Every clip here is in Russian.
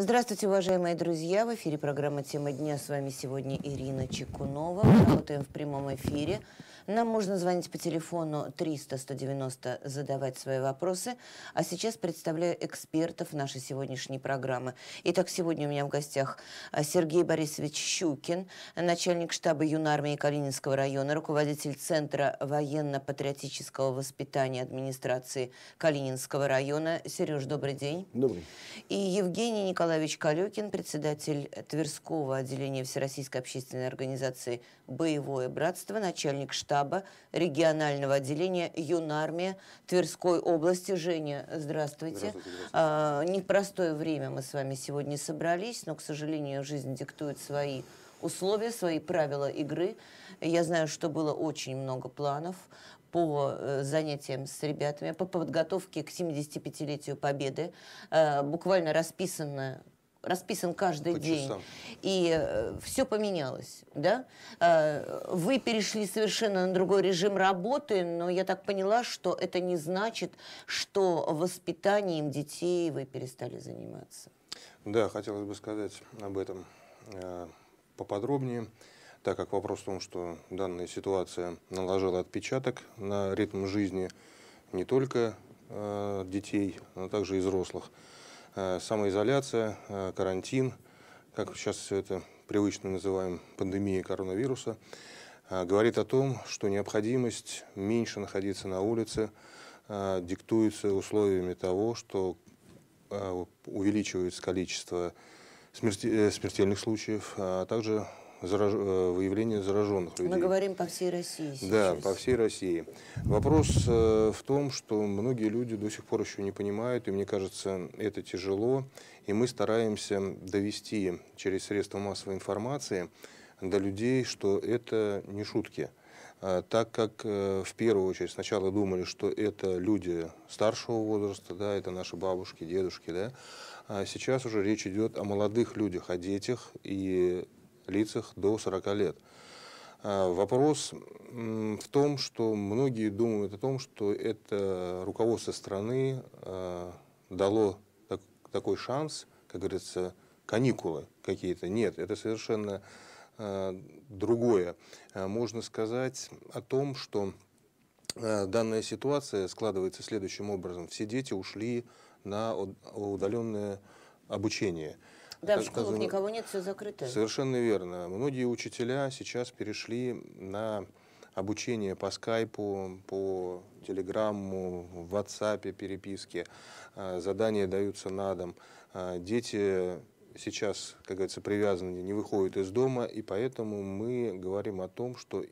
Здравствуйте, уважаемые друзья! В эфире программа «Тема дня». С вами сегодня Ирина Чекунова. Мы работаем в прямом эфире. Нам можно звонить по телефону 300-190, задавать свои вопросы. А сейчас представляю экспертов нашей сегодняшней программы. Итак, сегодня у меня в гостях а, Сергей Борисович Щукин, начальник штаба юнармии Калининского района, руководитель Центра военно-патриотического воспитания администрации Калининского района. Сереж, добрый день. Добрый. И Евгений Николаевич Калекин, председатель Тверского отделения Всероссийской общественной организации «Боевое братство», начальник штаба регионального отделения Юнармия Тверской области. Женя, здравствуйте. здравствуйте, здравствуйте. А, непростое время мы с вами сегодня собрались, но, к сожалению, жизнь диктует свои условия, свои правила игры. Я знаю, что было очень много планов по э, занятиям с ребятами, по подготовке к 75-летию Победы. Э, буквально расписано расписан каждый По день. Часам. И э, все поменялось, да? Э, вы перешли совершенно на другой режим работы, но я так поняла, что это не значит, что воспитанием детей вы перестали заниматься. Да, хотелось бы сказать об этом э, поподробнее, так как вопрос в том, что данная ситуация наложила отпечаток на ритм жизни не только э, детей, но также и взрослых. Э, самоизоляция, э, карантин, как сейчас все это привычно называем пандемией коронавируса, э, говорит о том, что необходимость меньше находиться на улице диктуется условиями того, что увеличивается количество смертельных случаев, а также зараж... Э, выявления зараженных людей. Мы говорим по всей России сейчас. Да, по всей России. Вопрос э, в том, что многие люди до сих пор еще не понимают, и мне кажется, это тяжело, и мы стараемся довести через средства массовой информации до людей, что это не шутки. А, так как э, в первую очередь сначала думали, что это люди старшего возраста, да, это наши бабушки, дедушки, да, а сейчас уже речь идет о молодых людях, о детях, и лицах до 40 лет. А, вопрос в том, что многие думают о том, что это руководство страны а, дало такой шанс, как говорится, каникулы какие-то. Нет, это совершенно а, другое. Можно сказать о том, что данная ситуация складывается следующим образом. Все дети ушли на удаленное обучение. Да, в школах сказано, никого нет, все закрыто. Совершенно верно. Многие учителя сейчас перешли на обучение по скайпу, по телеграмму, в WhatsApp переписке. А, задания даются на дом. А, дети сейчас, как говорится, привязаны, не выходят из дома, и поэтому мы говорим о том, что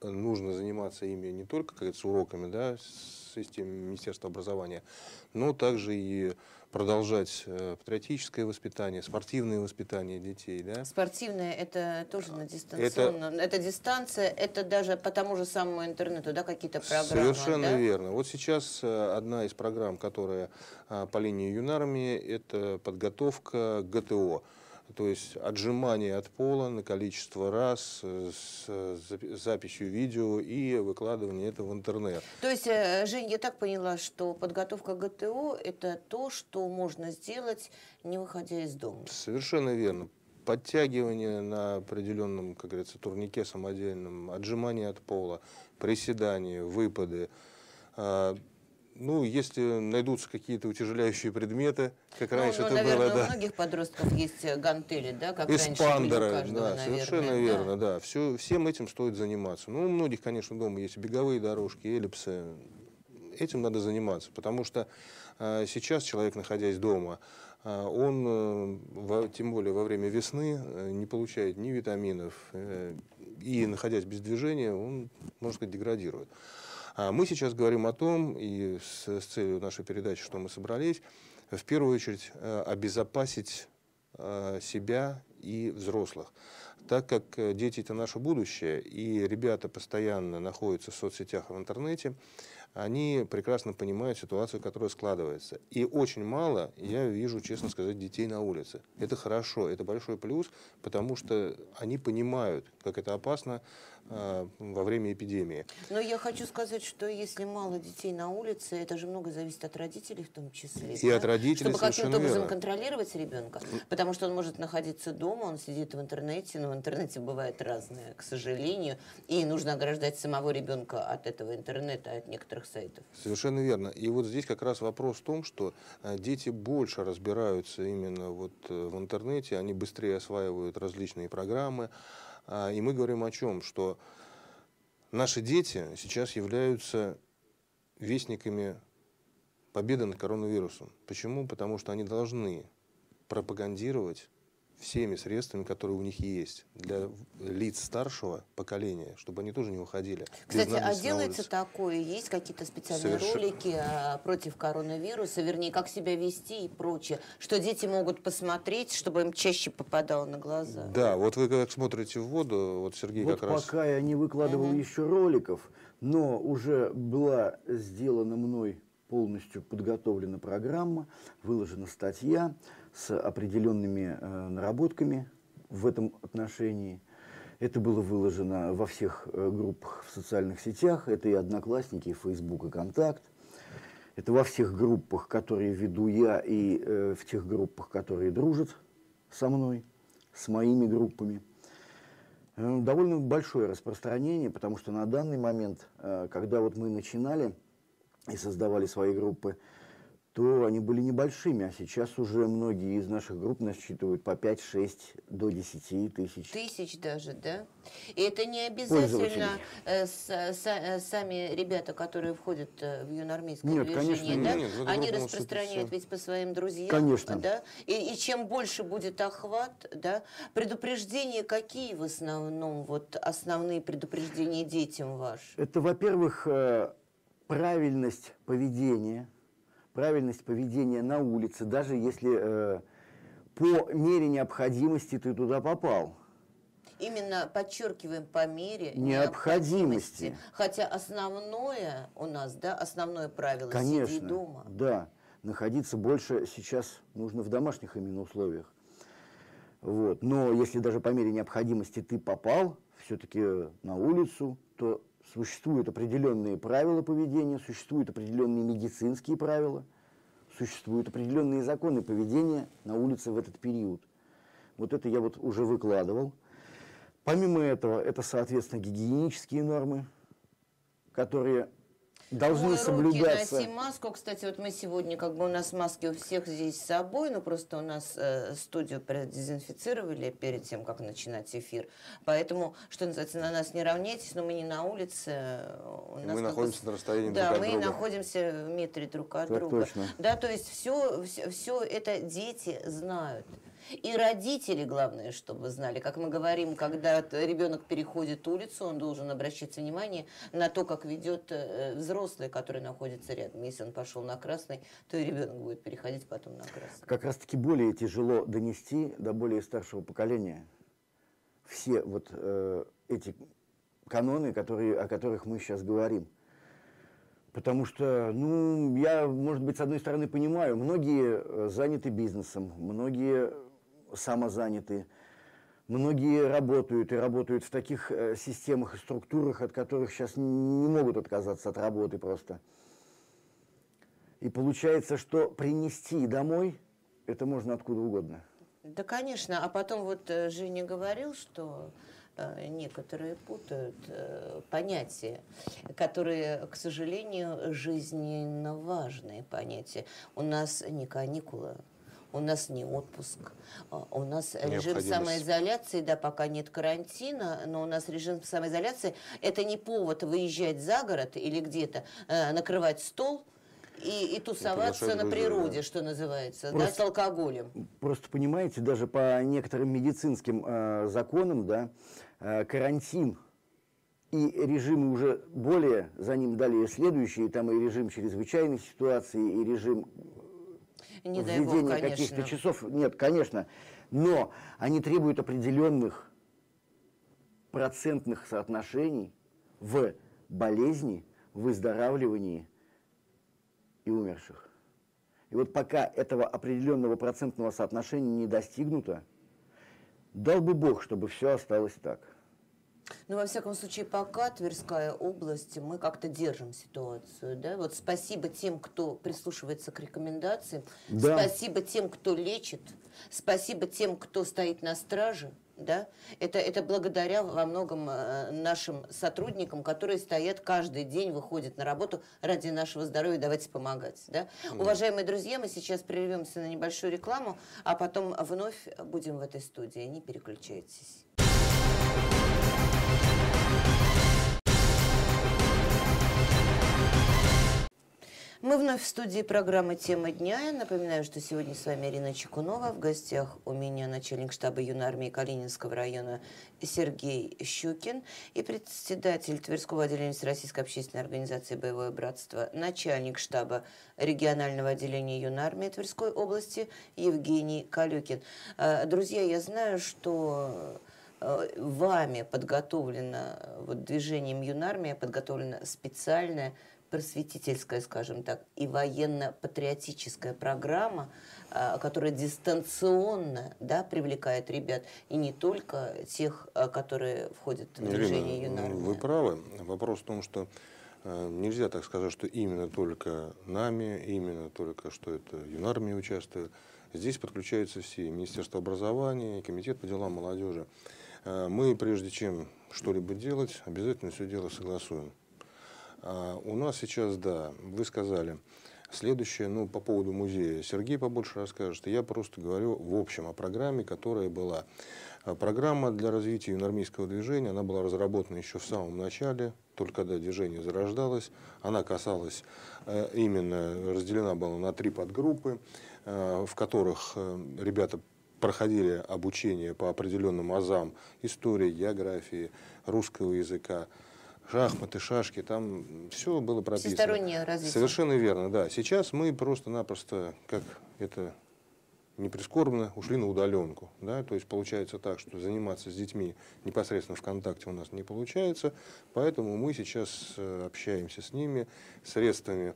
нужно заниматься ими не только, как говорится, уроками, да, системы Министерства образования, но также и продолжать э, патриотическое воспитание, спортивное воспитание детей. Да? Спортивное это тоже на дистанционно. Это, это дистанция, это даже по тому же самому интернету, да, какие-то программы. Совершенно да? верно. Вот сейчас э, одна из программ, которая э, по линии юнармии, это подготовка ГТО то есть отжимание от пола на количество раз э, с записью видео и выкладывание этого в интернет. То есть, э, Жень, я так поняла, что подготовка ГТО – это то, что можно сделать, не выходя из дома. Совершенно верно. Подтягивание на определенном, как говорится, турнике самодельном, отжимание от пола, приседания, выпады а, – ну, если найдутся какие-то утяжеляющие предметы, как ну, раньше ну, это наверное, было, да. у многих подростков есть э, гантели, да, как Эспандеры, раньше каждого, да, наверное, совершенно да. верно, да. Все, всем этим стоит заниматься. Ну, у многих, конечно, дома есть беговые дорожки, эллипсы. Этим надо заниматься, потому что э, сейчас человек, находясь дома, э, он, э, тем более во время весны, не получает ни витаминов, и, находясь без движения, он, можно сказать, деградирует. А мы сейчас говорим о том, и с, с целью нашей передачи, что мы собрались, в первую очередь э, обезопасить э, себя и взрослых. Так как э, дети – это наше будущее, и ребята постоянно находятся в соцсетях и в интернете, они прекрасно понимают ситуацию, которая складывается. И очень мало я вижу, честно сказать, детей на улице. Это хорошо, это большой плюс, потому что они понимают, как это опасно во время эпидемии. Но я хочу сказать, что если мало детей на улице, это же много зависит от родителей в том числе. И да? от родителей Чтобы каким-то образом верно. контролировать ребенка. Потому что он может находиться дома, он сидит в интернете, но в интернете бывает разное, к сожалению. И нужно ограждать самого ребенка от этого интернета, от некоторых некоторых сайтов. Совершенно верно. И вот здесь как раз вопрос в том, что э, дети больше разбираются именно вот э, в интернете, они быстрее осваивают различные программы. А, и мы говорим о чем? Что наши дети сейчас являются вестниками победы над коронавирусом. Почему? Потому что они должны пропагандировать всеми средствами, которые у них есть для лиц старшего поколения, чтобы они тоже не уходили. Кстати, а делается такое? Есть какие-то специальные Соверш... ролики а, против коронавируса, вернее, как себя вести и прочее, что дети могут посмотреть, чтобы им чаще попадало на глаза? Да, вот вы как смотрите в воду, вот Сергей вот как раз... пока я не выкладывал угу. еще роликов, но уже была сделана мной полностью подготовлена программа, выложена статья с определенными э, наработками в этом отношении. Это было выложено во всех э, группах в социальных сетях. Это и Одноклассники, и Facebook, и Контакт. Это во всех группах, которые веду я, и э, в тех группах, которые дружат со мной, с моими группами. Э, довольно большое распространение, потому что на данный момент, э, когда вот мы начинали и создавали свои группы, то они были небольшими, а сейчас уже многие из наших групп насчитывают по 5-6 до 10 тысяч. Тысяч даже, да? И это не обязательно э, с, с, э, сами ребята, которые входят э, в юноармейское нет, движение, конечно, да? Нет, нет, они распространяют ведь по своим друзьям. Конечно. Да? И, и чем больше будет охват, да? Предупреждения какие в основном, вот основные предупреждения детям ваши? Это, во-первых, э, правильность поведения – правильность поведения на улице, даже если э, по мере необходимости ты туда попал. Именно подчеркиваем по мере необходимости. необходимости. Хотя основное у нас, да, основное правило Конечно, сиди дома. Да, находиться больше сейчас нужно в домашних именно условиях. Вот. Но если даже по мере необходимости ты попал все-таки на улицу, то Существуют определенные правила поведения, существуют определенные медицинские правила, существуют определенные законы поведения на улице в этот период. Вот это я вот уже выкладывал. Помимо этого, это, соответственно, гигиенические нормы, которые должны Ой, соблюдаться. Руки, носи маску. Кстати, вот мы сегодня, как бы у нас маски у всех здесь с собой, но просто у нас э, студию продезинфицировали перед тем, как начинать эфир. Поэтому, что называется, на нас не равняйтесь, но мы не на улице. У нас мы находимся бы, на расстоянии да, друг от друга. Да, мы находимся в метре друг от так друга. Точно. Да, то есть все, все, все это дети знают. И родители, главное, чтобы знали, как мы говорим, когда ребенок переходит улицу, он должен обращать внимание на то, как ведет э, взрослый, который находится рядом. Если он пошел на красный, то и ребенок будет переходить потом на красный. Как раз-таки более тяжело донести до более старшего поколения все вот э, эти каноны, которые, о которых мы сейчас говорим. Потому что, ну, я, может быть, с одной стороны понимаю, многие э, заняты бизнесом, многие самозаняты. Многие работают и работают в таких э, системах и структурах, от которых сейчас не могут отказаться от работы просто. И получается, что принести домой это можно откуда угодно. Да, конечно. А потом вот э, Женя говорил, что э, некоторые путают понятия, которые, к сожалению, жизненно важные понятия. У нас не каникулы, у нас не отпуск, а, у нас режим самоизоляции, да, пока нет карантина, но у нас режим самоизоляции, это не повод выезжать за город или где-то, э, накрывать стол, и, и тусоваться на природе, что называется, просто, да, с алкоголем. Просто понимаете, даже по некоторым медицинским э, законам, да, э, карантин и режимы уже более за ним далее следующие, там и режим чрезвычайной ситуации, и режим не введение каких-то часов. Нет, конечно. Но они требуют определенных процентных соотношений в болезни, выздоравливании и умерших. И вот пока этого определенного процентного соотношения не достигнуто, дал бы Бог, чтобы все осталось так. Ну, во всяком случае, пока Тверская область, мы как-то держим ситуацию, да? Вот спасибо тем, кто прислушивается к рекомендациям, Да. спасибо тем, кто лечит, спасибо тем, кто стоит на страже, да? Это, это благодаря во многом э, нашим сотрудникам, которые стоят каждый день, выходят на работу ради нашего здоровья, давайте помогать, да? Уважаемые друзья, мы сейчас прервемся на небольшую рекламу, а потом вновь будем в этой студии, не переключайтесь. Мы вновь в студии программы «Тема дня». Я напоминаю, что сегодня с вами Ирина Чекунова. В гостях у меня начальник штаба юной армии Калининского района Сергей Щукин и председатель Тверского отделения Всероссийской общественной организации «Боевое братство», начальник штаба регионального отделения юной армии Тверской области Евгений Калюкин. Э, Друзья, я знаю, что э, вами подготовлено, вот движением Юнармия подготовлена специальная просветительская, скажем так, и военно-патриотическая программа, а, которая дистанционно да, привлекает ребят, и не только тех, а, которые входят в движение Ирина, Юнармия. вы правы. Вопрос в том, что э, нельзя так сказать, что именно только нами, именно только что это юнармия участвует. Здесь подключаются все, Министерство образования, Комитет по делам молодежи. Э, Мы, прежде чем что-либо делать, обязательно все дело согласуем. А у нас сейчас, да, вы сказали, следующее, ну, по поводу музея. Сергей побольше расскажет. Я просто говорю в общем о программе, которая была. А Программа для развития юнармейского движения, она была разработана еще в самом начале, только когда движение зарождалось. Она касалась э, именно, разделена была на три подгруппы, э, в которых э, ребята проходили обучение по определенным азам истории, географии, русского языка, шахматы, шашки, там все было прописано. Всестороннее развитие. Совершенно верно, да. Сейчас мы просто-напросто, как это не прискорбно, ушли на удаленку. Да? То есть получается так, что заниматься с детьми непосредственно в контакте у нас не получается, поэтому мы сейчас э, общаемся с ними средствами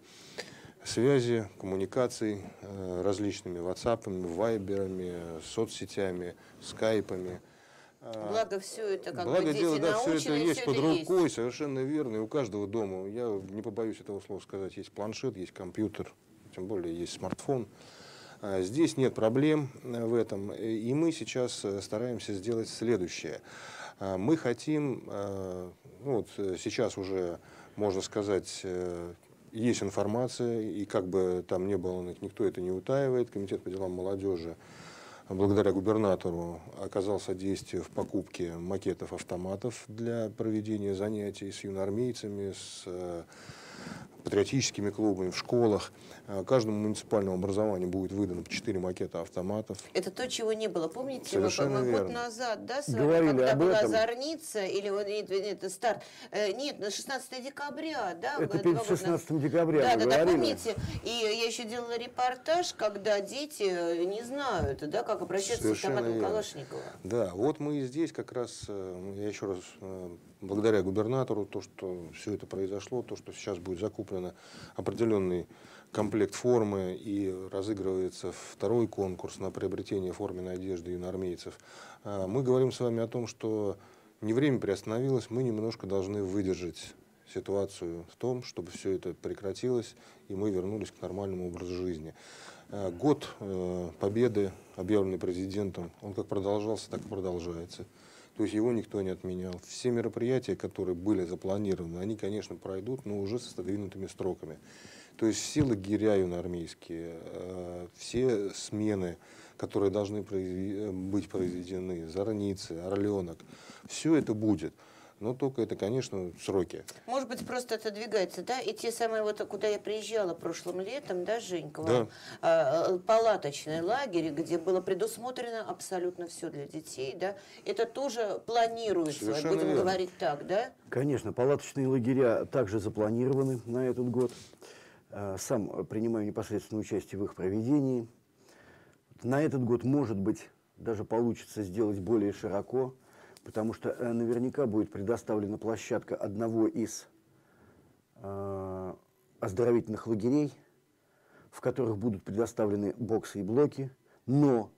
связи, коммуникаций э, различными ватсапами, вайберами, соцсетями, скайпами. Благо все это как Благо бы дети дело, да, научены, все это есть под есть. рукой, совершенно верно. И у каждого дома, я не побоюсь этого слова сказать, есть планшет, есть компьютер, тем более есть смартфон. А, Здесь нет проблем э, в этом. Э, И мы сейчас э, стараемся сделать следующее. А, Мы хотим, ну вот сейчас уже, можно сказать, есть информация, и как бы там не было, никто это не утаивает. Комитет по делам молодежи благодаря губернатору оказал содействие в покупке макетов автоматов для проведения занятий с юноармейцами, с э, патриотическими клубами в школах. Э, Каждому муниципальному образованию будет выдано по 4 макета автоматов. Это то, чего не было. Помните, Совершенно мы год верно. назад, да, с вами, Говорили когда об была этом. зорница, или вот нет, нет, это старт, э, нет, на 16 декабря, да? Это перед года назад. 16 декабря Да, вы да, да, помните, и я еще делала репортаж, когда дети э, не знают, да, как обращаться Совершенно с автоматом верно. Калашникова. Да, вот мы и здесь как раз, я еще раз благодаря губернатору, то, что все это произошло, то, что сейчас будет закуплено определенный комплект формы и разыгрывается второй конкурс на приобретение форменной одежды юноармейцев. А, Мы говорим с вами о том, что не время приостановилось, мы немножко должны выдержать ситуацию в том, чтобы все это прекратилось, и мы вернулись к нормальному образу жизни. Э, Год э, победы, объявленный президентом, он как продолжался, так и продолжается. То есть его никто не отменял. Все мероприятия, которые были запланированы, они, конечно, пройдут, но уже со сдвинутыми строками. То есть все лагеря юноармейские, э, все смены, которые должны произве- быть произведены, Зорницы, Орленок, все это будет. Но только это, конечно, сроки. Может быть, просто отодвигается, да? И те самые вот, куда я приезжала прошлым летом, да, Женька, Да. вам, а, а, палаточный лагерь, где было предусмотрено абсолютно все для детей, да? Это тоже планируется, Совершенно будем верно. говорить так, да? Конечно, палаточные лагеря также запланированы на этот год. Э, Сам принимаю непосредственное участие в их проведении. На этот год, может быть, даже получится сделать более широко, потому что э, наверняка будет предоставлена площадка одного из э, оздоровительных лагерей, в которых будут предоставлены боксы и блоки, но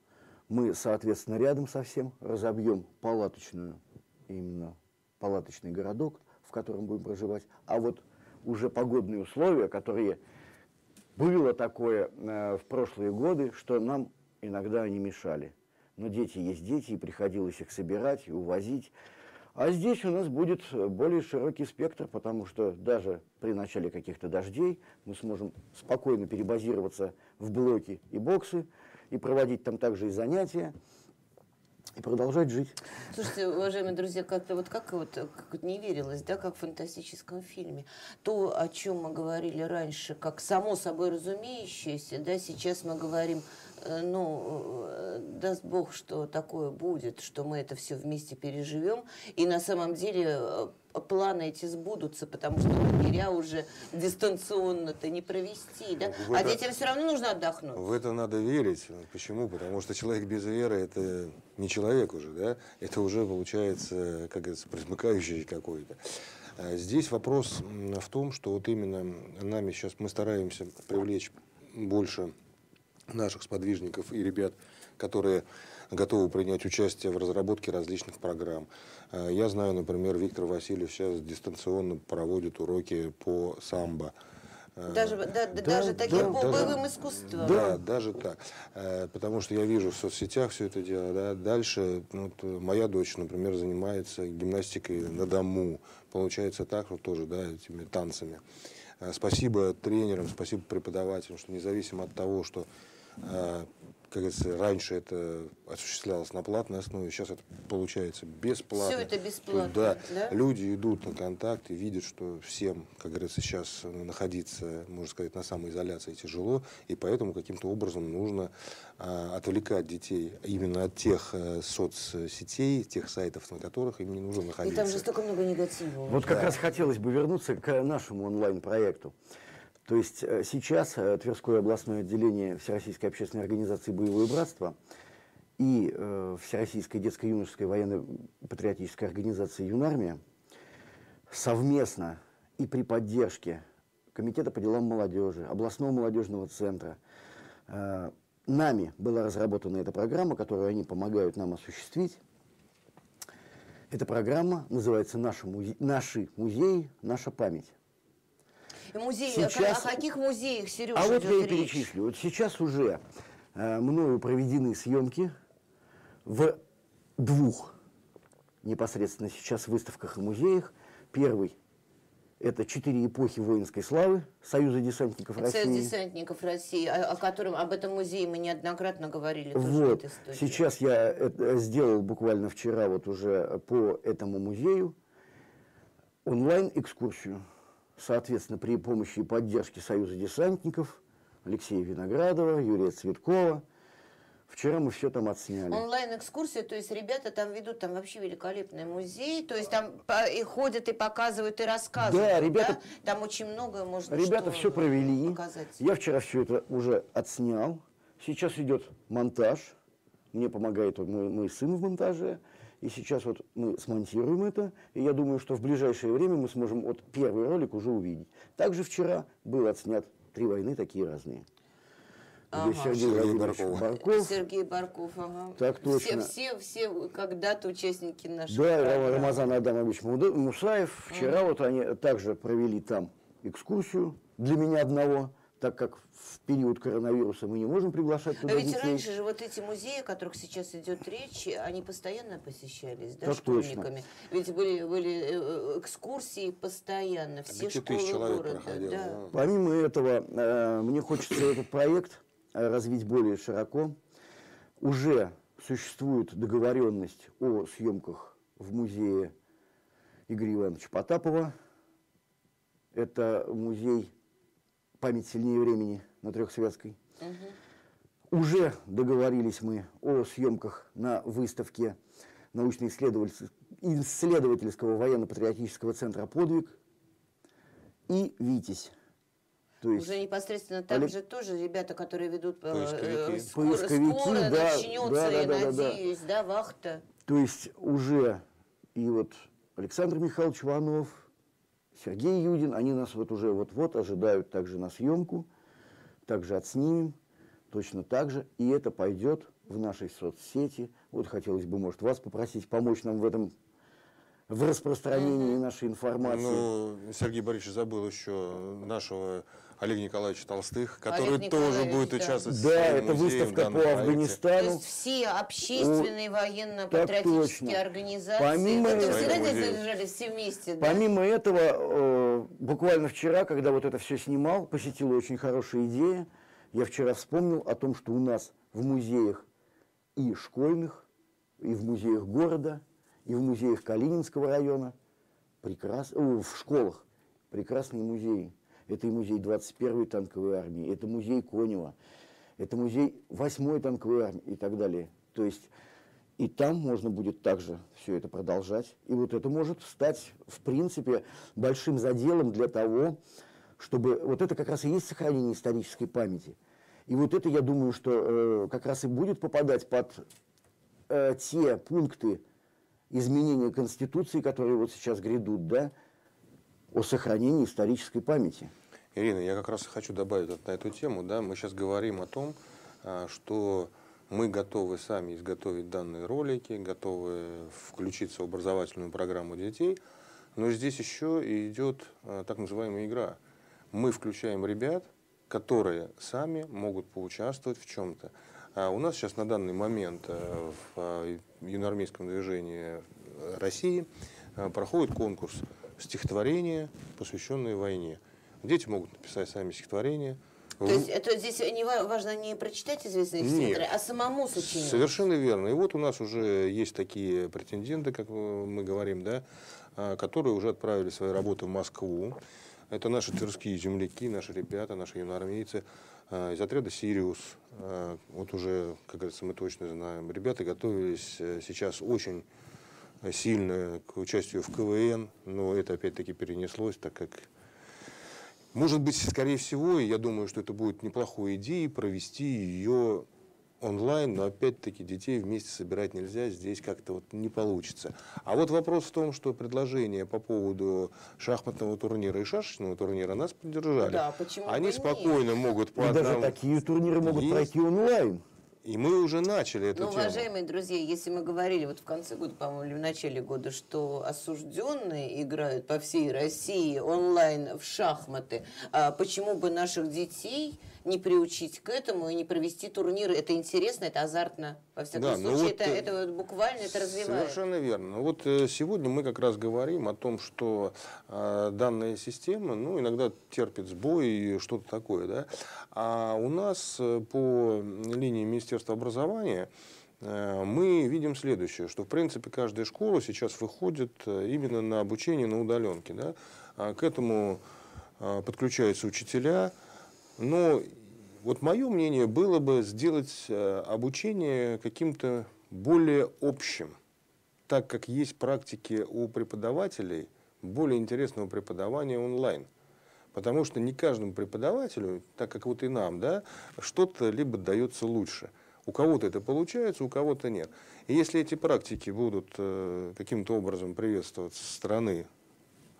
мы, соответственно, рядом со всем разобьем палаточную, именно палаточный городок, в котором будем проживать. А вот уже погодные условия, которые было такое э, в прошлые годы, что нам иногда они мешали. Но дети есть дети, и приходилось их собирать и увозить. А здесь у нас будет более широкий спектр, потому что даже при начале каких-то дождей мы сможем спокойно перебазироваться в блоки и боксы и проводить там также и занятия и продолжать жить. Слушайте, уважаемые друзья, как-то вот как вот как не верилось, да, как в фантастическом фильме. То, о чем мы говорили раньше, как само собой разумеющееся, да, сейчас мы говорим, э, ну, э, даст Бог, что такое будет, что мы это все вместе переживем. И на самом деле э, планы эти сбудутся, потому что лагеря уже дистанционно-то не провести, да? Ну, А это- детям все равно нужно отдохнуть. В это надо верить. Почему? Потому что человек без веры – это не человек уже, да? Это уже получается, как говорится, присмыкающий какой-то. А Здесь вопрос в том, что вот именно нами сейчас мы стараемся привлечь больше наших сподвижников и ребят, которые готовы принять участие в разработке различных программ. Э, Я знаю, например, Виктор Васильев сейчас дистанционно проводит уроки по самбо. Э, Даже, да- да- да, даже таким да, бо- даже- боевым искусством. да, даже так. Э, Потому что я вижу в соцсетях все это дело. Да. Дальше ну, вот, моя дочь, например, занимается гимнастикой на дому. Получается так, вот тоже, да, этими танцами. Спасибо тренерам, спасибо преподавателям, что независимо от того, что как говорится, раньше это осуществлялось на платной основе, сейчас это получается бесплатно. Всё это бесплатно, Да, да? люди идут на контакт и видят, что всем, как говорится, сейчас э, находиться, можно сказать, на самоизоляции тяжело, и поэтому каким-то образом нужно а, отвлекать детей именно от тех э, соцсетей, тех сайтов, на которых им не нужно И находиться. там же столько много негатива. Вот как раз хотелось бы вернуться к нашему онлайн-проекту. То есть э, сейчас э, Тверское областное отделение Всероссийской общественной организации «Боевое братство» и э, Всероссийская детско-юношеская военно-патриотическая организация «Юнармия» совместно и при поддержке Комитета по делам молодежи, областного молодежного центра, нами была разработана эта программа, которую они помогают нам осуществить. Эта программа называется «Наши, музе- Наши музеи. Наша память». И музеи, Сейчас- о, каких музеях, Сережа, А вот я и перечислю. Вот сейчас уже э, мною проведены съемки в двух непосредственно сейчас выставках и музеях. Первый – это четыре эпохи воинской славы Союза десантников Союз России. десантников России, о, о котором, об этом музее мы неоднократно говорили Вот. Сейчас я это сделал буквально вчера вот уже по этому музею онлайн-экскурсию. Соответственно, при помощи и поддержки Союза десантников, Алексея Виноградова, Юрия Цветкова. Вчера мы все там отсняли. Онлайн-экскурсия, то есть ребята там ведут, там вообще великолепный музей, то есть там и ходят, и показывают, и рассказывают. Да, ребята- Там очень многое можно Ребята все провели. показать. Я вчера все это уже отснял. Сейчас идет монтаж. Мне помогает мой, мой сын в монтаже. И сейчас вот мы смонтируем это. И я думаю, что в ближайшее время мы сможем вот первый ролик уже увидеть. Также вчера был отснят «Три войны такие разные». Ага. Сергей Сергей Барков. Барков. Сергей Барков, ага. Так точно. Все, все, все когда-то участники нашей Да, программы. Рамазан Адамович Мусаев. Вчера вот они также провели там экскурсию для меня одного, так как в период коронавируса мы не можем приглашать А туда ведь детей. раньше же вот эти музеи, о которых сейчас идет речь, они постоянно посещались, да, Так школьниками. Ведь были, были э, э, экскурсии постоянно, все Пяти школы человек города. проходило, да. да. Помимо этого, э, мне хочется этот проект развить более широко. Уже существует договоренность о съемках в музее Игоря Ивановича Потапова. Это музей «Память сильнее времени» на Трехсвязкой. Уже договорились мы о съемках на выставке научно-исследовательского исследовательского военно-патриотического центра «Подвиг» и «Витязь». То есть Уже непосредственно там Олег- же тоже ребята, которые ведут э, Поисковики. э, скоро, Поисковики, скоро да, начнется, да, да, я да, да, да. надеюсь, да, вахта. То есть уже и вот Александр Михайлович Иванов, Сергей Юдин, они нас вот уже вот-вот ожидают также на съемку, также отснимем, точно так же, и это пойдет в нашей соцсети. Вот хотелось бы, может, вас попросить помочь нам в этом в распространении нашей информации. Ну, Сергей Борисович забыл еще нашего Олега Николаевича Толстых, который Олег тоже Николаевич, будет да. участвовать Да, в своим это выставка по проекте. То Афганистану. есть все общественные, так военно-патриотические точно. организации, Помимо которые этого- всегда здесь все вместе, да? Помимо этого, э, буквально вчера, когда вот это все снимал, посетила очень хорошая идея. Я вчера вспомнил о том, что у нас в музеях и школьных, и в музеях города, и в музеях Калининского района, прекрас... о, в школах прекрасные музеи. Это и музей 21-й танковой армии, это музей Конева, это музей 8-й танковой армии и так далее. То есть и там можно будет также все это продолжать. И вот это может стать, в принципе, большим заделом для того, чтобы... Вот это как раз и есть сохранение исторической памяти. И вот это, я думаю, что э, как раз и будет попадать под э, те пункты изменения Конституции, которые вот сейчас грядут, да, о сохранении исторической памяти. Ирина, я как раз хочу добавить на эту тему. Да, мы сейчас говорим о том, а, что мы готовы сами изготовить данные ролики, готовы включиться в образовательную программу детей, но здесь еще идет а, так называемая игра. Мы включаем ребят, которые сами могут поучаствовать в чем-то. А у нас сейчас на данный момент а, в юноармейском движении России а, проходит конкурс стихотворения, посвященные войне. Дети могут написать сами стихотворение. То есть это здесь не ва- важно не прочитать известные стихотворения, а самому сочинить. Совершенно верно. И вот у нас уже есть такие претенденты, как э, мы говорим, да, а, которые уже отправили свои работы в Москву. Это наши тверские земляки, наши ребята, наши юноармейцы а, из отряда «Сириус». А, Вот уже, как говорится, мы точно знаем. Ребята готовились э, сейчас очень сильно к участию в КВН, но это опять-таки перенеслось, так как может быть, скорее всего, я думаю, что это будет неплохой идеей провести ее онлайн, но опять-таки детей вместе собирать нельзя, здесь как-то вот не получится. А вот вопрос в том, что предложения по поводу шахматного турнира и шашечного турнира нас поддержали. Да, почему бы Они нет? спокойно могут по И даже одному- такие турниры могут Есть. пройти онлайн. И мы уже начали эту Ну, тему. уважаемые друзья, если мы говорили вот в конце года, по-моему, или в начале года, что осужденные играют по всей России онлайн в шахматы, а почему бы наших детей не приучить к этому и не провести турниры? Это интересно, это азартно. Во всяком Да, ну случае, вот, это, э, это вот буквально это развивает. Совершенно верно. Ну Вот э, сегодня мы как раз говорим о том, что э, данная система, ну, иногда терпит сбой и что-то такое, да. А у нас э, по линии Министерства образования мы видим следующее, что в принципе каждая школа сейчас выходит именно на обучение на удаленке, да. А К этому подключаются учителя, но вот мое мнение было бы сделать э, обучение каким-то более общим, так как есть практики у преподавателей более интересного преподавания онлайн. Потому что не каждому преподавателю, так как вот и нам, да, что-то либо дается лучше. У кого-то это получается, у кого-то нет. И если эти практики будут э, каким-то образом приветствоваться со стороны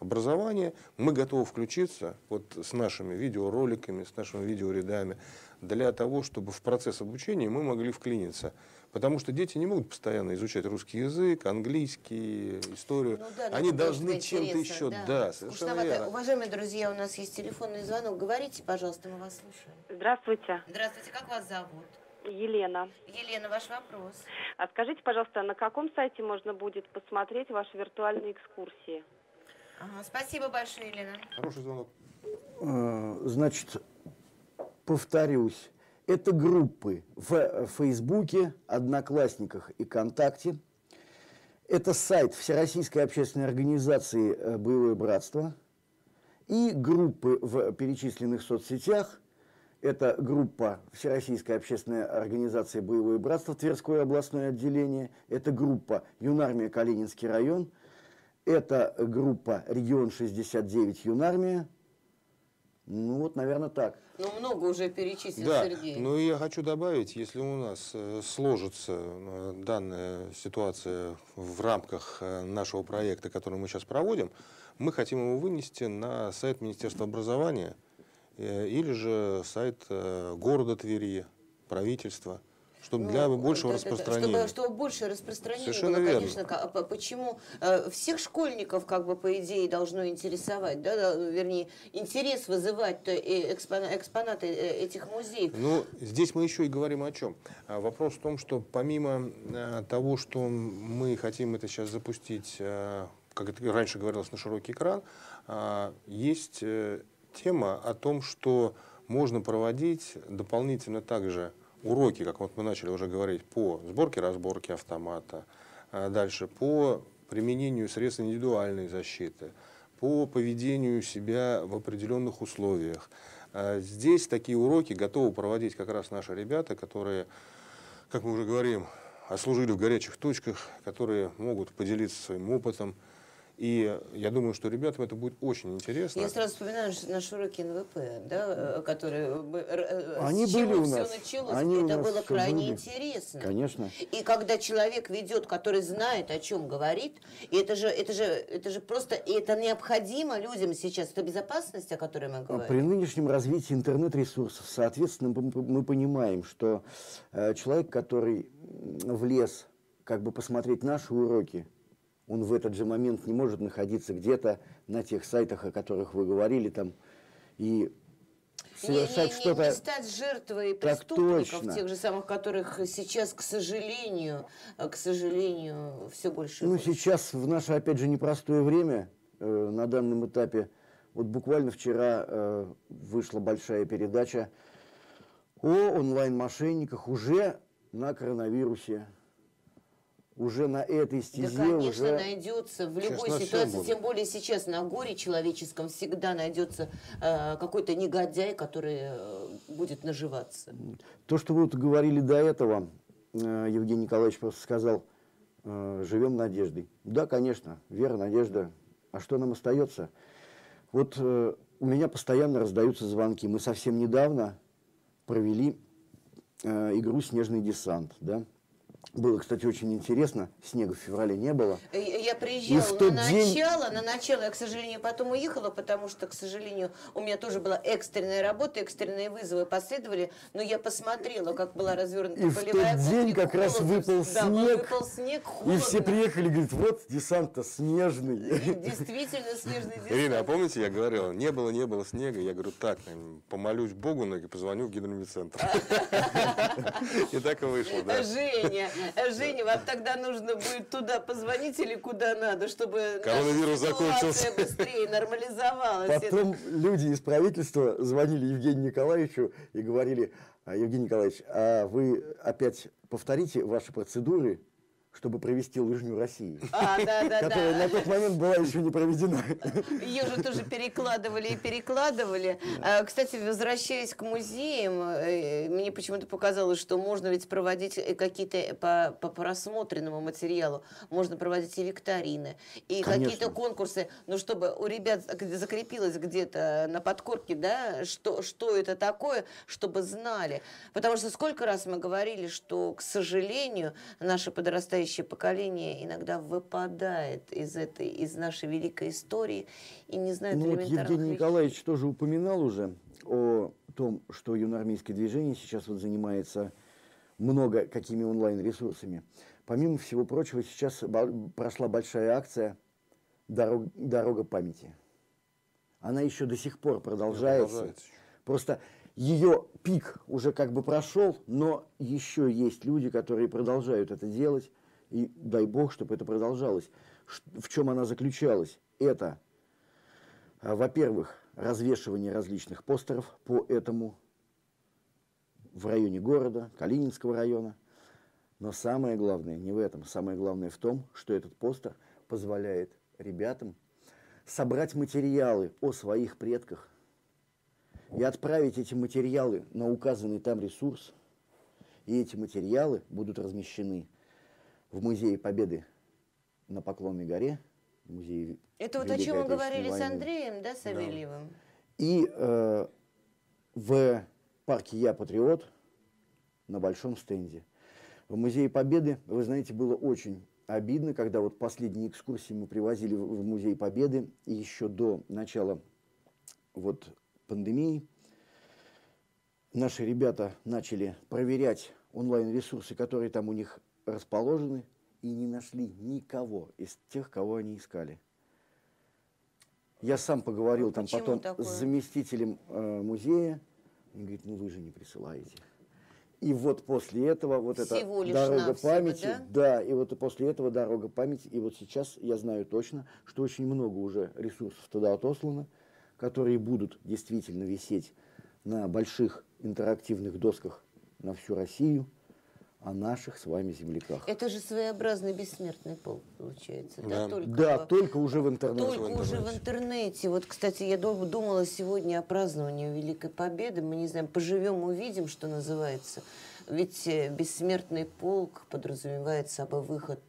образования, мы готовы включиться вот с нашими видеороликами, с нашими видеорядами для того, чтобы в процесс обучения мы могли вклиниться. Потому что дети не могут постоянно изучать русский язык, английский, историю. Ну да, Они ну, должны чем-то еще. да. Да, совершенно верно. Уважаемые друзья, у нас есть телефонный звонок. Говорите, пожалуйста, мы вас слушаем. Здравствуйте, Здравствуйте, как вас зовут? Елена. Елена, ваш вопрос. А скажите, пожалуйста, на каком сайте можно будет посмотреть ваши виртуальные экскурсии? Ага, спасибо большое, Елена. Хороший звонок. Э, Значит, повторюсь, это группы в Фейсбуке, Одноклассниках и ВКонтакте. Это сайт Всероссийской общественной организации э, «Боевое братство». И группы в перечисленных соцсетях. Это группа Всероссийская общественная организация «Боевое братство» Тверское областное отделение. Это группа Юнармия Калининский район. Это группа Регион 69 Юнармия. Ну вот, наверное, так. Ну, много уже перечислил Да, Сергей. ну и я хочу добавить, если у нас э, сложится э, данная ситуация в рамках э, нашего проекта, который мы сейчас проводим, мы хотим его вынести на сайт Министерства образования или же сайт города Твери, правительства, чтобы Ну, для большего да, распространения. Чтобы, чтобы больше распространения Совершенно было, верно. конечно. а Почему э, всех школьников, как бы, по идее, должно интересовать, да, да, вернее, интерес вызывать э, экспона- экспонаты э, этих музеев. Ну, здесь мы еще и говорим о чем. А, Вопрос в том, что помимо э, того, что мы хотим это сейчас запустить, э, как это раньше говорилось, на широкий экран, а, есть э, тема о том, что можно проводить дополнительно также уроки, как вот мы начали уже говорить, по сборке-разборке автомата, а дальше по применению средств индивидуальной защиты, по поведению себя в определенных условиях. А Здесь такие уроки готовы проводить как раз наши ребята, которые, как мы уже говорим, отслужили в горячих точках, которые могут поделиться своим опытом. И я думаю, что ребятам это будет очень интересно. Я сразу вспоминаю ш- наш уроки НВП, да, э, которые р- э, Они с были у все нас. началось. Они это было крайне были. интересно. Конечно. И когда человек ведет, который знает, о чем говорит, и это же, это же, это же просто, и это необходимо людям сейчас, это безопасность, о которой мы говорим. При нынешнем развитии интернет-ресурсов, соответственно, мы- понимаем, что э, человек, который влез как бы посмотреть наши уроки, он в этот же момент не может находиться где-то на тех сайтах, о которых вы говорили, там, и совершать что-то... не стать жертвой преступников, тех же самых, которых сейчас, к сожалению, к сожалению, все больше. Ну, больше. сейчас, в наше, опять же, непростое время, э, на данном этапе, вот буквально вчера э, вышла большая передача о онлайн-мошенниках уже на коронавирусе, уже на этой Да, стезе, конечно, уже... найдется в Сейчас любой всем ситуации, тем более сейчас на горе человеческом всегда найдется э, какой-то негодяй, который э, будет наживаться. То, что вы вот говорили до этого, э, Евгений Николаевич просто сказал, э, живем надеждой. Да, конечно, вера, надежда. А что нам остается? Вот э, у меня постоянно раздаются звонки. Мы совсем недавно провели э, игру «Снежный десант». Да? Было, кстати, очень интересно. Снега в феврале не было. Э, Я приезжала в на день- начало, на начало я, к сожалению, потом уехала, потому что, к сожалению, у меня тоже была экстренная работа, экстренные вызовы последовали, но я посмотрела, как была развернута И в полевая тот день как раз холодно, выпал да, снег, выпал снег, И все приехали, говорят, вот десант-то снежный. Действительно снежный десант. Ирина, а помните, я говорил, не было, не было снега. Я говорю, так, помолюсь Богу, но позвоню в гидромедцентр. И так и вышло, да. Женя, Женя, вам тогда нужно будет туда позвонить или куда надо, чтобы Коронавирус закончился. быстрее нормализовалась. Потом люди из правительства звонили Евгению Николаевичу и говорили, «А, Евгений Николаевич, а вы опять повторите ваши процедуры, чтобы провести лыжню России, А, да, да, которая да. на тот момент была еще не проведена. Ее же тоже перекладывали и перекладывали. А, Кстати, возвращаясь к музеям, э, мне почему-то показалось, что можно ведь проводить и какие-то по, по просмотренному материалу, можно проводить и викторины, и какие-то конкурсы, ну, чтобы у ребят закрепилось где-то на подкорке, да, что, что это такое, чтобы знали. Потому что сколько раз мы говорили, что, к сожалению, наше подрастающее поколение иногда выпадает из этой, из нашей великой истории и не знает Ну вот Евгений вещей. Николаевич тоже упоминал уже о том, что юноармейское движение сейчас вот занимается много какими онлайн-ресурсами. Помимо всего прочего, сейчас прошла большая акция «Дорог- «Дорога памяти». Она еще до сих пор продолжается. Продолжается. Просто ее пик уже как бы прошел, но еще есть люди, которые продолжают это делать. И дай бог, чтобы это продолжалось. В чем она заключалась? Это, а, во-первых, развешивание различных постеров по этому в районе города, Калининского района. Но самое главное не в этом. Самое главное в том, что этот постер позволяет ребятам собрать материалы о своих предках и отправить эти материалы на указанный там ресурс. И эти материалы будут размещены в Музее Победы на Поклонной горе, Музее Это вот о чем мы говорили с войны. Андреем, да, Савельевым? И э, в парке «Я патриот» на большом стенде. В Музее Победы, вы знаете, было очень обидно, когда вот последние экскурсии мы привозили в Музей Победы, и еще до начала вот пандемии наши ребята начали проверять онлайн-ресурсы, которые там у них расположены, и не нашли никого из тех, кого они искали. Я сам поговорил А там почему потом такое? с заместителем э, музея. Он говорит, ну вы же не присылаете. И вот после этого вот эта Всего лишь дорога навсего, памяти, да? да, и вот после этого дорога памяти, и вот сейчас я знаю точно, что очень много уже ресурсов туда отослано, которые будут действительно висеть на больших интерактивных досках на всю Россию о наших с вами земляках. Это же своеобразный бессмертный полк, получается, Да. да? Только, Да, только уже в интернете. только в уже в интернете. интернете. Вот, кстати, я дум- думала сегодня о праздновании Великой Победы. Мы не знаем, поживем, увидим, что называется. Ведь э, бессмертный полк подразумевает собой выход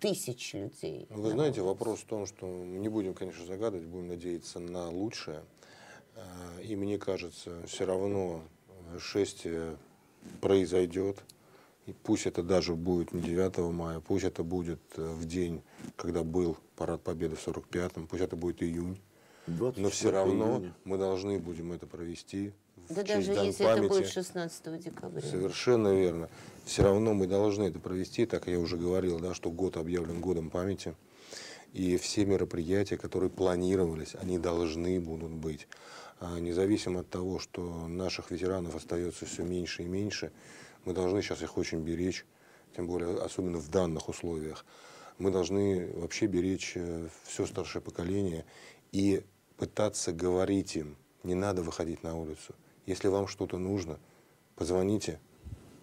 тысяч людей. Ну, Вы знаете, вопрос в том, что мы не будем, конечно, загадывать, будем надеяться на лучшее. А, И мне кажется, все равно шествие произойдет. И пусть это даже будет не 9 мая, пусть это будет э, в день, когда был парад Победы в 45-м, пусть это будет июнь. Но 24 все равно июня. мы должны будем это провести. в Да честь даже если это памяти. будет 16 декабря. Совершенно верно. Все равно мы должны это провести, так я уже говорил, да, что год объявлен годом памяти. И все мероприятия, которые планировались, они должны будут быть. А независимо от того, что наших ветеранов остается все меньше и меньше, мы должны сейчас их очень беречь, тем более особенно в данных условиях. Мы должны вообще беречь все старшее поколение и пытаться говорить им, не надо выходить на улицу. Если вам что-то нужно, позвоните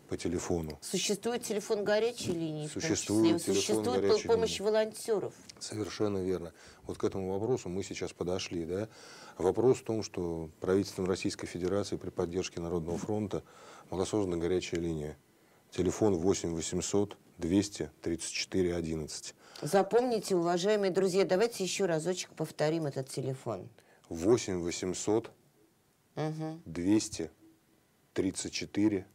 по телефону. Существует телефон горячей линии, Существует телефон Существует горячей помощь линии. волонтеров. Совершенно верно. Вот к этому вопросу мы сейчас подошли. Да? Вопрос в том, что правительством Российской Федерации при поддержке Народного фронта была создана горячая линия. Телефон 8 800 200 34 11. Запомните, уважаемые друзья, давайте еще разочек повторим этот телефон. 8 800 Мгм. 200 34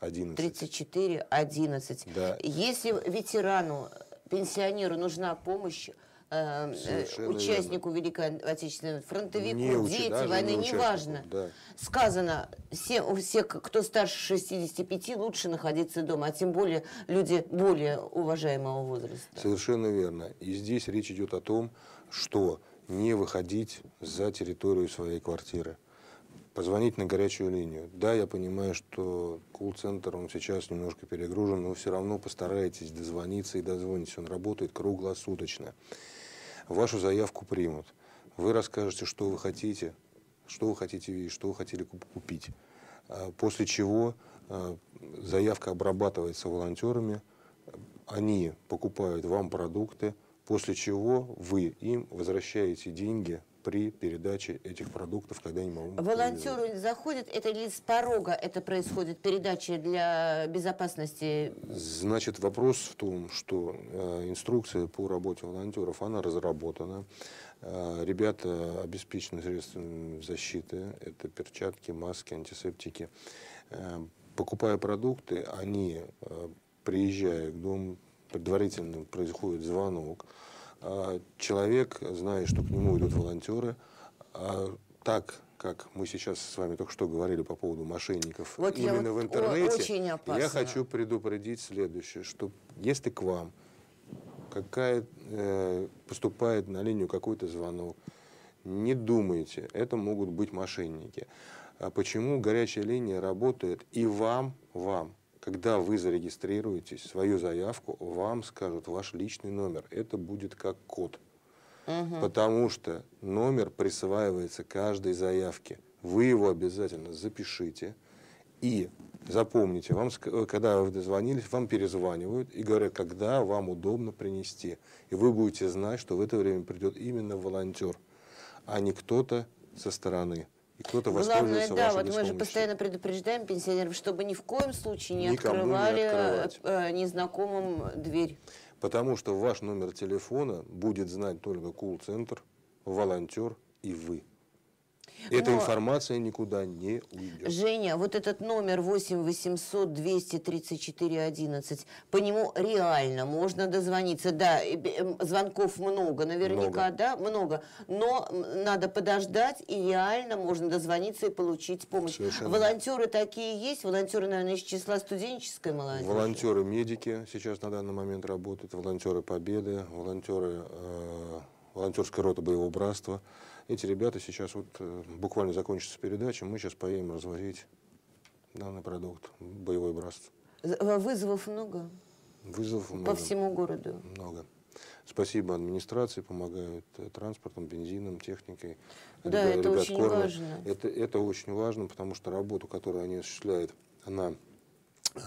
11. 34 11. Да. Если ветерану, пенсионеру нужна помощь, э, э, Совершенно участнику Великой Отечественной, фронтовику, Не учи- дети даже войны, не неважно. да. Сказано, все, у всех, кто старше 65, лучше находиться дома, а тем более люди более уважаемого возраста. Совершенно верно. И здесь речь идет о том, что не выходить за территорию своей квартиры. Позвонить на горячую линию. Да, я понимаю, что колл-центр, он сейчас немножко перегружен, но все равно постарайтесь дозвониться и дозвонитесь. Он работает круглосуточно. Вашу заявку примут. Вы расскажете, что вы хотите, что вы хотите видеть, что вы хотели куп- купить. А, После чего а, заявка обрабатывается волонтерами, они покупают вам продукты, после чего вы им возвращаете деньги при передаче этих продуктов, когда они привезут. Волонтеры заходят, это ли с порога это происходит, передача для безопасности? Значит, вопрос в том, что э, инструкция по работе волонтеров, она разработана. Э, ребята обеспечены средствами защиты. Это перчатки, маски, антисептики. Э, покупая продукты, они, э, приезжая к дому, предварительно происходит звонок. А Человек, зная, что к нему идут волонтеры, а так как мы сейчас с вами только что говорили по поводу мошенников Вот именно вот в интернете, очень опасно. я хочу предупредить следующее, что если к вам какая, э, поступает на линию какой-то звонок, не думайте, это могут быть мошенники. А почему горячая линия работает и вам, вам, когда вы зарегистрируетесь, свою заявку, вам скажут ваш личный номер. Это будет как код. Потому что номер присваивается каждой заявке. Вы его обязательно запишите и запомните, вам, ск- когда вы дозвонились, вам перезванивают и говорят, когда вам удобно принести. И вы будете знать, что в это время придет именно волонтер, а не кто-то со стороны. И кто-то Главное, да, вот мы же постоянно предупреждаем пенсионеров, чтобы ни в коем случае не Никому не открывали открывать. э, э, незнакомым дверь. Потому что ваш номер телефона будет знать только колл-центр, волонтер и вы. Эта Но- информация никуда не уйдет. Женя, вот этот номер 8 800 234 11, по нему реально можно дозвониться. Да, эм, звонков много, наверняка, Много. да, много. Но надо подождать, и реально можно дозвониться и получить помощь. Совершенно. Волонтеры такие есть? Волонтеры, наверное, из числа студенческой молодежи? Волонтеры-медики сейчас на данный момент работают, волонтеры Победы, волонтеры э, волонтерской роты боевого братства. Эти ребята сейчас вот э, буквально закончится передача, мы сейчас поедем развозить данный продукт. З- э, Вызовов много? Вызовов По много. всему городу? Много. Спасибо администрации, помогают э, транспортом, бензином, техникой. Да, Ребя- это очень важно. Это, это очень важно, потому что работу, которую они осуществляют, она э,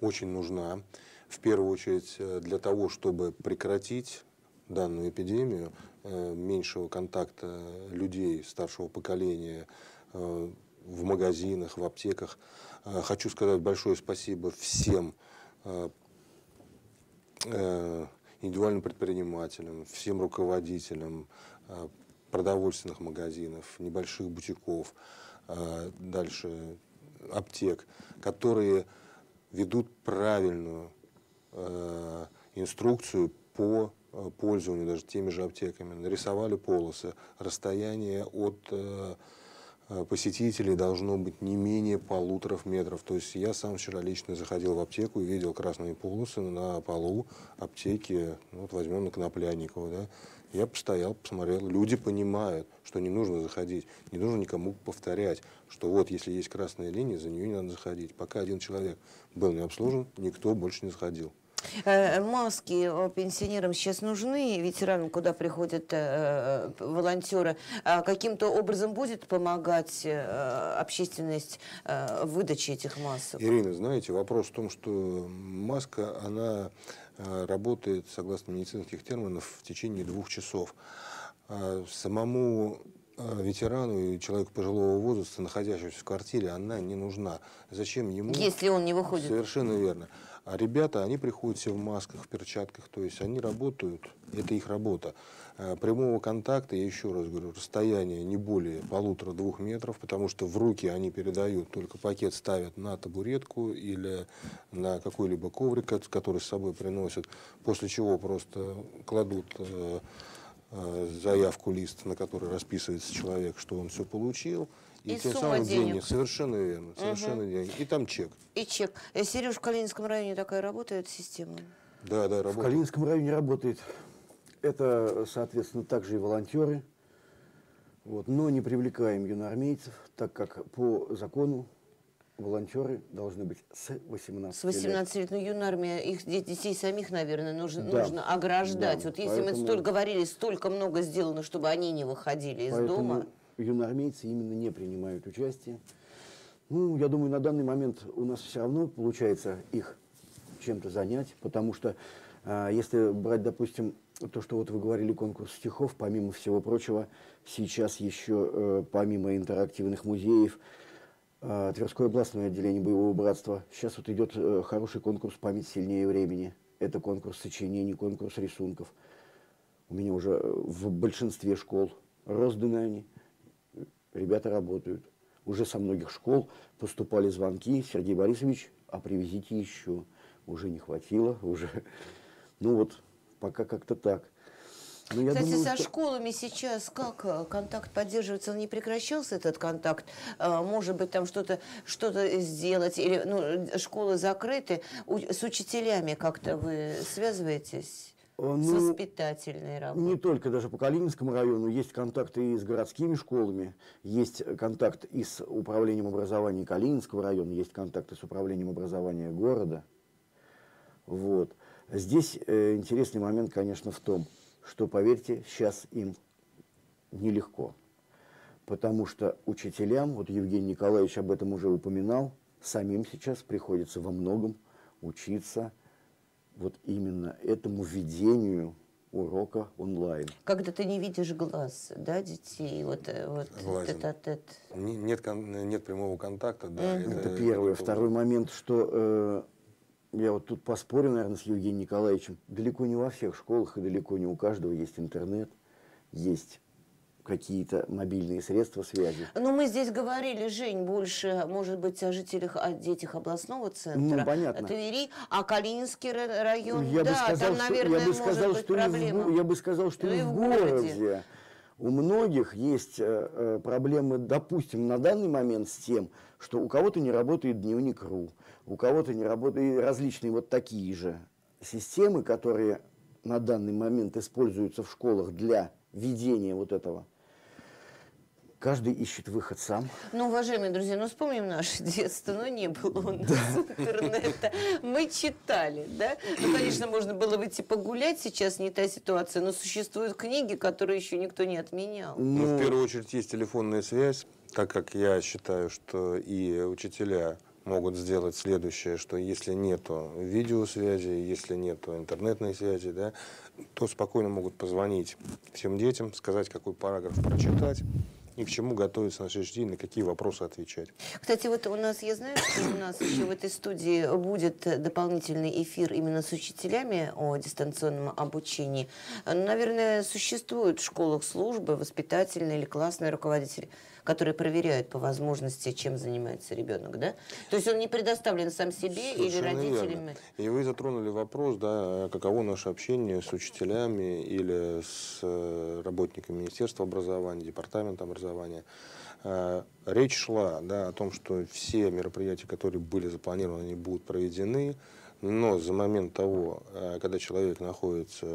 очень нужна. В первую очередь э, для того, чтобы прекратить данную эпидемию, э, меньшего контакта людей старшего поколения э, в магазинах, в аптеках. Э, Хочу сказать большое спасибо всем индивидуальным предпринимателям, всем руководителям продовольственных магазинов, небольших бутиков, дальше аптек, которые ведут правильную инструкцию по пользованию даже теми же аптеками. Нарисовали полосы, расстояние от э, э, посетителей должно быть не менее полуторах метров. То есть я сам вчера лично заходил в аптеку и видел красные полосы на полу аптеки, ну, вот возьмем на Коноплянникова, да. Я постоял, посмотрел, люди понимают, что не нужно заходить, не нужно никому повторять, что вот если есть красная линия, за нее не надо заходить. Пока один человек был не обслужен, никто больше не заходил. Э, Маски э, пенсионерам сейчас нужны, ветеранам, куда приходят э, волонтеры. А каким-то образом будет помогать общественность выдаче этих масок? Ирина, знаете, вопрос в том, что маска, она работает, согласно медицинских терминов, в течение двух часов. А самому ветерану и человеку пожилого возраста, находящемуся в квартире, она не нужна. Зачем ему? Если он не выходит. Совершенно верно. А ребята, они приходят все в масках, в перчатках, то есть они работают, это их работа. Э, Прямого контакта, я еще раз говорю, расстояние не более полутора-двух метров, потому что в руки они передают, только пакет ставят на табуретку или на какой-либо коврик, ко- который с собой приносят, после чего просто кладут э, э, заявку, лист, на который расписывается человек, что он все получил, и, И тем сумма самым деньги, денег. совершенно верно, совершенно деньги. И там чек. И чек. Э, Сереж, в Калининском районе такая работает система? Да, да, В работает. Калининском районе работает. Это, соответственно, также и волонтеры. Вот. Но не привлекаем юноармейцев, так как по закону волонтеры должны быть с 18 С 18 лет, ну, юная армия, их де- детей самих, наверное, нужно, Да. нужно ограждать. Да, Вот если мы поэтому- столько говорили, столько много сделано, чтобы они не выходили из Поэтому дома. Юноармейцы именно не принимают участие. Ну, я думаю, на данный момент у нас все равно получается их чем-то занять, потому что а, если брать, допустим, то, что вот вы говорили, конкурс стихов, помимо всего прочего, сейчас еще, э, помимо интерактивных музеев, а, Тверское областное отделение боевого братства, сейчас вот идет э, хороший конкурс «Память сильнее времени». Это конкурс сочинений, конкурс рисунков. У меня уже э, в большинстве школ розданы они. Ребята работают. Уже со многих школ поступали звонки. Сергей Борисович, а привезите еще. Уже не хватило, уже. Ну вот, пока как-то так. Но я Кстати, думаю, со что- школами сейчас как э, контакт поддерживается? Он не прекращался, этот контакт? Э, Может быть, там что-то что сделать? Или ну, школы закрыты? С учителями как-то вы связываетесь? Э, С ну, воспитательной работой? Не только даже по Калининскому району, есть контакты и с городскими школами, есть контакт и с управлением образования Калининского района, есть контакты с управлением образования города. Вот. Здесь э, интересный момент, конечно, в том, что, поверьте, сейчас им нелегко. Потому что учителям, вот Евгений Николаевич об этом уже упоминал, самим сейчас приходится во многом учиться вот именно этому ведению урока онлайн. Когда ты не видишь глаз, да, детей, вот, э, вот Согласен. тет-а-тет. Не- Нет, кон- нет прямого контакта, да. Это первое. это Второй момент, что э, я вот тут поспорю, наверное, с Евгением Николаевичем. Далеко не во всех школах и далеко не у каждого есть интернет, есть какие-то мобильные средства связи. Но мы здесь говорили, Жень, больше, может быть, о жителях, о детях областного центра, Ну, понятно. Твери, а Калининский ра- район, Я да, бы сказал, там, что, наверное, я бы может сказал, быть что в проблема. го- я бы сказал, что Ну и в в городе. городе у многих есть э, э, проблемы, допустим, на данный момент с тем, что у кого-то не работает дневник РУ, у кого-то не работают различные вот такие же системы, которые на данный момент используются в школах для ведения вот этого. Каждый ищет выход сам. Ну, уважаемые друзья, ну вспомним наше детство, ну не было у нас интернета. Мы читали, да? Ну, конечно, можно было выйти погулять, сейчас не та ситуация, но существуют книги, которые еще никто не отменял. Ну, в первую очередь есть телефонная связь, так как я считаю, что и учителя могут сделать следующее, что если нету видеосвязи, если нету интернетной связи, да, то спокойно могут позвонить всем детям, сказать, какой параграф прочитать и к чему готовиться на следующий день, на какие вопросы отвечать. Кстати, вот у нас, я знаю, что у нас еще в этой студии будет дополнительный эфир именно с учителями о дистанционном обучении. Наверное, существуют в школах службы, воспитательные или классные руководители, которые проверяют по возможности, чем занимается ребенок, да? То есть он не предоставлен сам себе или Совершенно родителями. верно. И вы затронули вопрос, да, каково наше общение с учителями или с э, работниками Министерства образования, Департамента образования. Э, Речь шла да, о том, что все мероприятия, которые были запланированы, они будут проведены, но за момент того, э, когда человек находится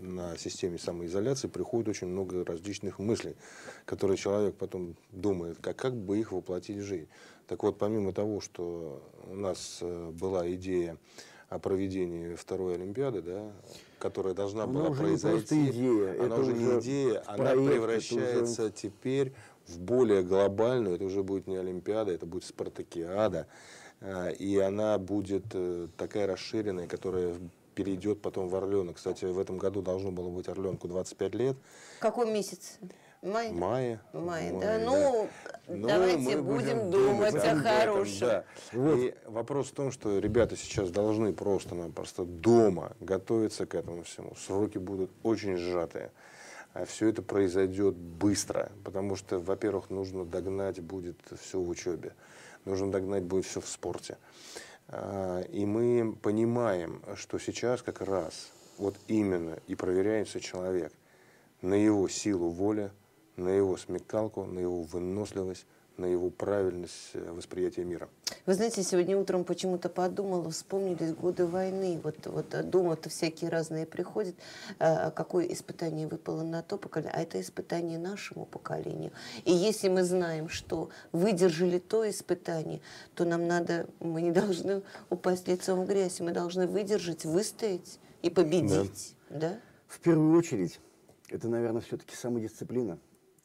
на системе самоизоляции приходит очень много различных мыслей, которые человек потом думает, как, как бы их воплотить в жизнь. Так вот, помимо того, что у нас э, была идея о проведении второй Олимпиады, да, которая должна Она была уже не произойти, просто идея, она это уже не идея, она проект, это превращается уже- теперь в более глобальную, это уже будет не Олимпиада, это будет Спартакиада, а, и она будет э, такая расширенная, которая перейдет потом в Орленок. Кстати, в этом году должно было быть Орленку 25 лет, В каком месяце? Май? в мае. Мае, в да? Ну, Ну, давайте будем думать о об этом, хорошем. да. И вопрос в том, что ребята сейчас должны просто-напросто дома готовиться к этому всему. Сроки будут очень сжатые. А все это произойдет быстро, потому что, во-первых, нужно догнать будет все в учебе, нужно догнать будет все в спорте. А, И мы понимаем, что сейчас как раз вот именно и проверяется человек на его силу воли, на его смекалку, на его выносливость, на его правильность э, восприятия мира. Вы знаете, сегодня утром почему-то подумала, вспомнились годы войны. Вот, вот э, думы-то всякие разные приходят. Э, Какое испытание выпало на то поколение? А это испытание нашему поколению. И если мы знаем, что выдержали то испытание, то нам надо, мы не должны упасть лицом в грязь. Мы должны выдержать, выстоять и победить. Да? В первую очередь, это, наверное, все-таки самодисциплина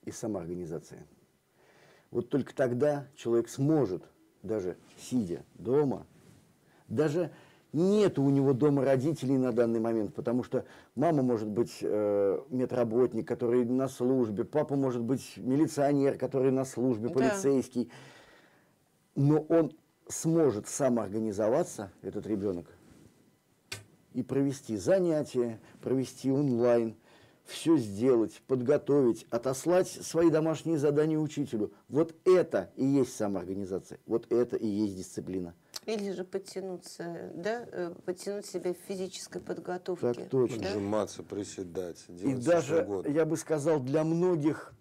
и самоорганизация. Вот только тогда человек сможет, даже сидя дома, даже нет у него дома родителей на данный момент, потому что мама может быть э, медработник, который на службе, папа может быть милиционер, который на службе, Да. полицейский. Но он сможет самоорганизоваться, этот ребенок, и провести занятия, провести онлайн, все сделать, подготовить, отослать свои домашние задания учителю. Вот это и есть самоорганизация, вот это и есть дисциплина. Или же подтянуться, да? э, Подтянуть себя в физической подготовке. Так точно. да? Приседать, И делать что даже, угодно. я бы сказал, для многих,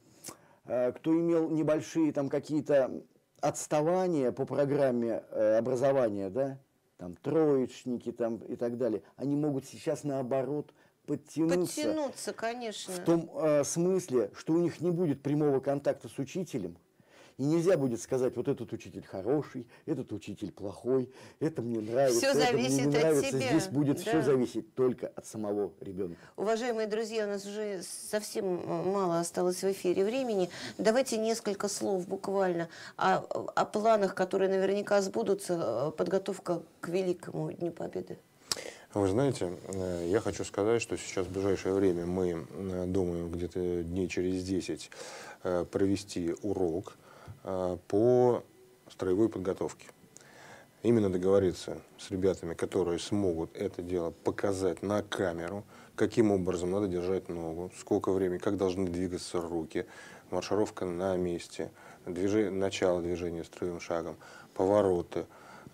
э, кто имел небольшие там какие-то отставания по программе э, образования, да, там троечники там и так далее, они могут сейчас наоборот подтянуться. Подтянуться, конечно. В том э, смысле, что у них не будет прямого контакта с учителем, и нельзя будет сказать, вот этот учитель хороший, этот учитель плохой, это мне нравится, Всё это мне не нравится. тебя, Здесь будет да. все зависеть только от самого ребенка. Уважаемые друзья, у нас уже совсем э, мало осталось в эфире времени. Давайте несколько слов буквально о, о планах, которые наверняка сбудутся, э, подготовка к Великому Дню Победы. Вы знаете, э, я хочу сказать, что сейчас в ближайшее время мы э, думаем где-то дней через 10 э, провести урок по строевой подготовке. именно договориться с ребятами, которые смогут это дело показать на камеру, каким образом надо держать ногу, сколько времени, как должны двигаться руки, маршировка на месте, движение, начало движения строевым шагом, повороты,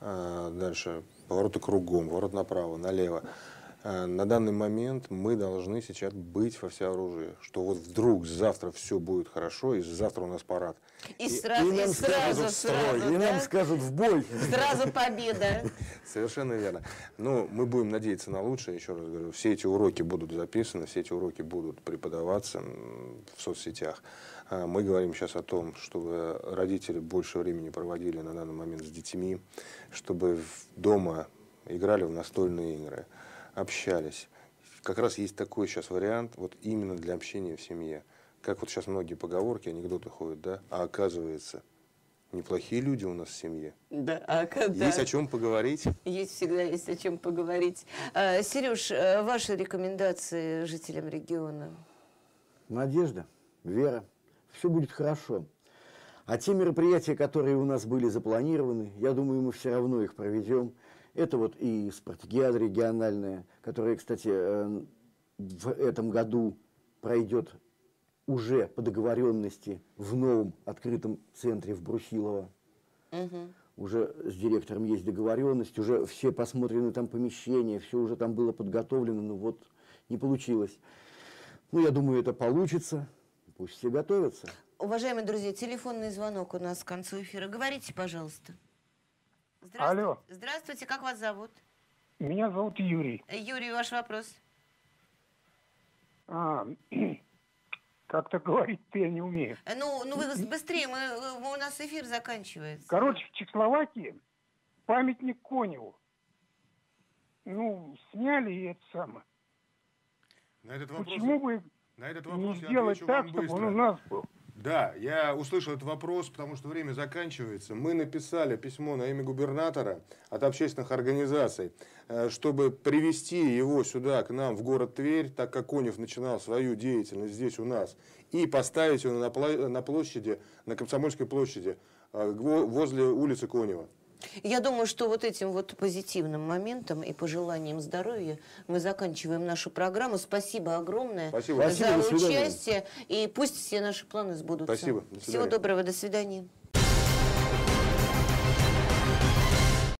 дальше повороты кругом, поворот направо, налево. А, На данный момент мы должны сейчас быть во всеоружии, что вот вдруг завтра все будет хорошо, и завтра у нас парад. И сразу, и нам сразу, скажут в строй, сразу, и да? нам скажут в бой. Сразу победа. Совершенно верно. Но мы будем надеяться на лучшее, еще раз говорю, все эти уроки будут записаны, все эти уроки будут преподаваться в соцсетях. А Мы говорим сейчас о том, чтобы родители больше времени проводили на данный момент с детьми, чтобы дома играли в настольные игры, общались. Как раз есть такой сейчас вариант, вот именно для общения в семье. Как вот сейчас многие поговорки, анекдоты ходят, да? А оказывается, неплохие люди у нас в семье. Да, а когда... Есть о чем поговорить. Есть всегда есть о чем поговорить. А, Сереж, а, ваши рекомендации жителям региона? Надежда, вера, все будет хорошо. А те мероприятия, которые у нас были запланированы, я думаю, мы все равно их проведем. Это вот и спартакиада региональная, которая, кстати, э, в этом году пройдет уже по договоренности в новом открытом центре в Брусилово. Уже с директором есть договоренность, уже все посмотрены там помещения, все уже там было подготовлено, но вот не получилось. Ну, я думаю, это получится. Пусть все готовятся. Уважаемые друзья, телефонный звонок у нас к концу эфира. Говорите, пожалуйста. Здравствуйте. Алло. Здравствуйте, как вас зовут? Меня зовут Юрий. Юрий, ваш вопрос. А, как-то говорить-то я не умею. Э, Ну, ну вы быстрее, мы, э, у нас эфир заканчивается. Короче, в Чехословакии памятник Коневу. Ну, сняли и это самое. На этот Почему бы на этот не сделать так, чтобы он у нас был? Да, я услышал этот вопрос, потому что время заканчивается. Мы написали письмо на имя губернатора от общественных организаций, э, чтобы привести его сюда, к нам, в город Тверь, так как Конев начинал свою деятельность здесь у нас, и поставить его на, площади, на Комсомольской площади, э, возле улицы Конева. Я думаю, что вот этим вот позитивным моментом и пожеланием здоровья мы заканчиваем нашу программу. Спасибо огромное Спасибо. Спасибо, за свидания. участие. И пусть все наши планы сбудутся. Спасибо, до Всего доброго, до свидания.